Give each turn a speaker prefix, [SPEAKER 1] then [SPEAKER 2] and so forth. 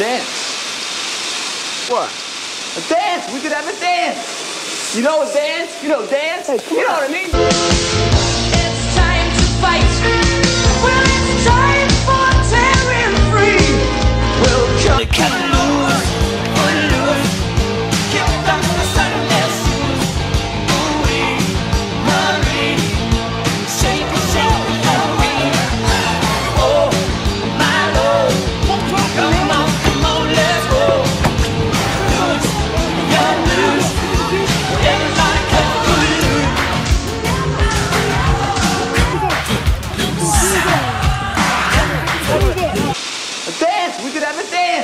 [SPEAKER 1] dance.
[SPEAKER 2] What?
[SPEAKER 1] A dance. We could have a dance. You know a dance? You know dance? Hey, you know what
[SPEAKER 2] I mean? It's
[SPEAKER 1] time to fight. Well, it's time for tearing free. Dance! We could have a dance!